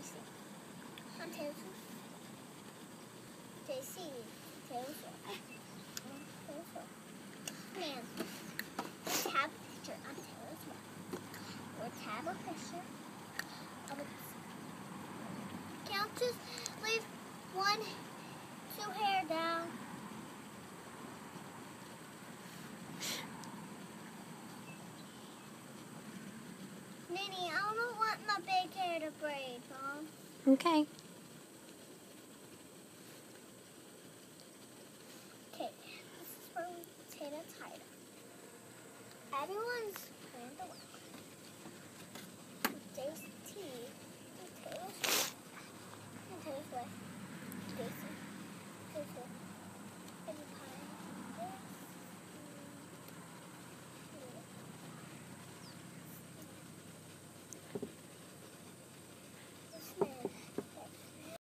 I'm Taylor Swift. JC. Taylor Swift. I'm Taylor Swift. Man, let's have a picture. I'm Taylor Swift. Let's have a picture. of a- Can I just leave one, two hair down? Okay. Okay, this is potato. Everyone's planned the way. Daisy T, Taylor Swift, and Taylor Swift,